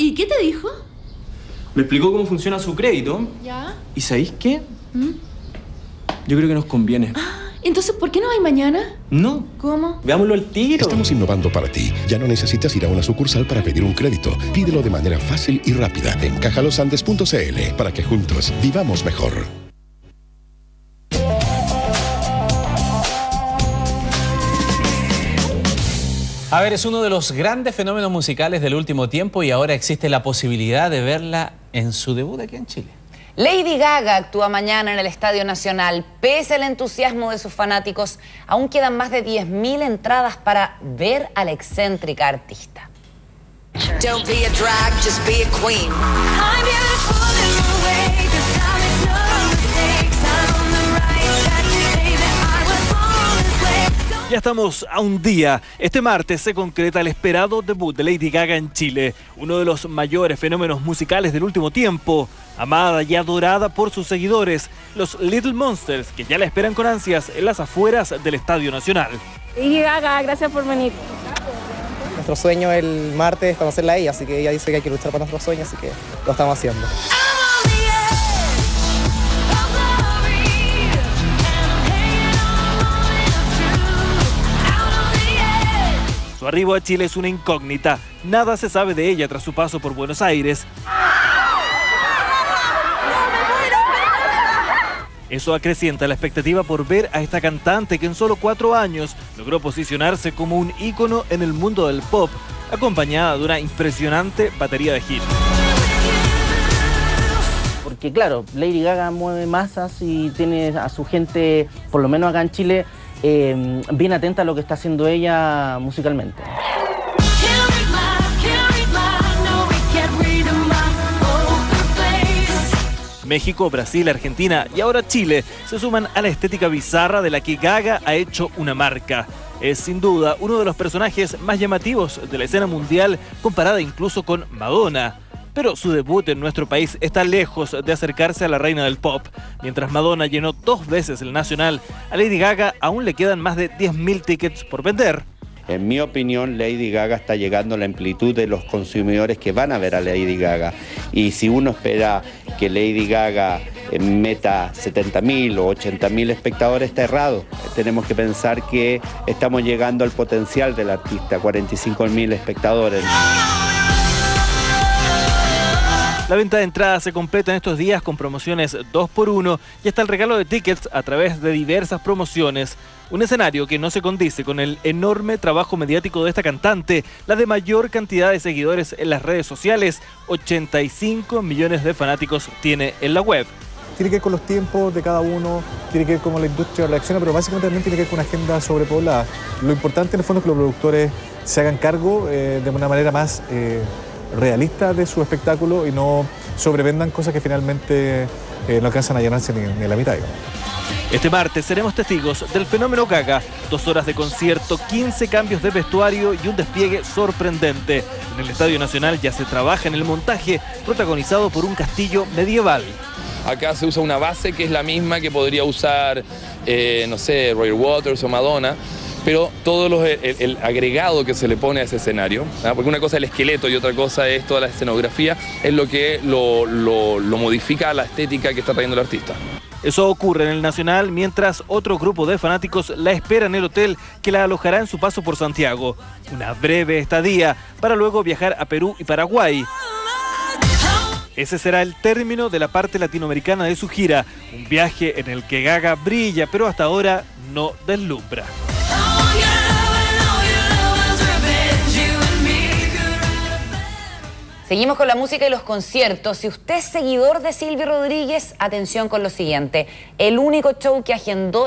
¿y qué te dijo? Me explicó cómo funciona su crédito. ¿Ya? ¿Y sabéis qué? ¿Mm? Yo creo que nos conviene. Entonces, ¿por qué no hay mañana? No. ¿Cómo? Veámoslo al tiro. Estamos innovando para ti. Ya no necesitas ir a una sucursal para pedir un crédito. Pídelo de manera fácil y rápida en cajalosandes.cl para que juntos vivamos mejor. A ver, es uno de los grandes fenómenos musicales del último tiempo y ahora existe la posibilidad de verla en su debut aquí en Chile. Lady Gaga actúa mañana en el Estadio Nacional. Pese al entusiasmo de sus fanáticos, aún quedan más de 10.000 entradas para ver a la excéntrica artista. Don't be a drag, just be a queen. Ya estamos a un día. Este martes se concreta el esperado debut de Lady Gaga en Chile, uno de los mayores fenómenos musicales del último tiempo. Amada y adorada por sus seguidores, los Little Monsters, que ya la esperan con ansias en las afueras del Estadio Nacional. Y Gaga, gracias por venir. Nuestro sueño el martes es conocerla a ella, así que ella dice que hay que luchar para nuestros sueños, así que lo estamos haciendo. Arribo a Chile es una incógnita. Nada se sabe de ella tras su paso por Buenos Aires. Eso acrecienta la expectativa por ver a esta cantante que en solo cuatro años logró posicionarse como un ícono en el mundo del pop, acompañada de una impresionante batería de hits. porque claro, Lady Gaga mueve masas y tiene a su gente, por lo menos acá en Chile, eh, bien atenta a lo que está haciendo ella musicalmente. México, Brasil, Argentina y ahora Chile se suman a la estética bizarra de la que Gaga ha hecho una marca. Es sin duda uno de los personajes más llamativos de la escena mundial, comparada incluso con Madonna. Pero su debut en nuestro país está lejos de acercarse a la reina del pop. Mientras Madonna llenó dos veces el Nacional, a Lady Gaga aún le quedan más de 10.000 tickets por vender. En mi opinión, Lady Gaga está llegando a la amplitud de los consumidores que van a ver a Lady Gaga. Y si uno espera que Lady Gaga eh, meta 70.000 o 80.000 espectadores, está errado. Tenemos que pensar que estamos llegando al potencial del artista, 45.000 espectadores. La venta de entradas se completa en estos días con promociones 2x1 y hasta el regalo de tickets a través de diversas promociones. Un escenario que no se condice con el enorme trabajo mediático de esta cantante, la de mayor cantidad de seguidores en las redes sociales, 85 millones de fanáticos tiene en la web. tiene que ver con los tiempos de cada uno, tiene que ver cómo la industria reacciona, pero básicamente también tiene que ver con una agenda sobrepoblada. Lo importante en el fondo es que los productores se hagan cargo eh, de una manera más eh, realista de su espectáculo y no sobrevendan cosas que finalmente eh, no alcanzan a llenarse ni, la mitad. digamos. Este martes seremos testigos del fenómeno Gaga, dos horas de concierto, 15 cambios de vestuario y un despliegue sorprendente. En el Estadio Nacional ya se trabaja en el montaje protagonizado por un castillo medieval. Acá se usa una base que es la misma que podría usar, eh, no sé, Roger Waters o Madonna, pero todo el, agregado que se le pone a ese escenario, ¿ah? porque una cosa es el esqueleto y otra cosa es toda la escenografía, es lo que lo, modifica la estética que está trayendo el artista. Eso ocurre en el Nacional mientras otro grupo de fanáticos la espera en el hotel que la alojará en su paso por Santiago. Una breve estadía para luego viajar a Perú y Paraguay. Ese será el término de la parte latinoamericana de su gira, un viaje en el que Gaga brilla, pero hasta ahora no deslumbra. Seguimos con la música y los conciertos. Si usted es seguidor de Silvio Rodríguez, atención con lo siguiente. El único show que agendó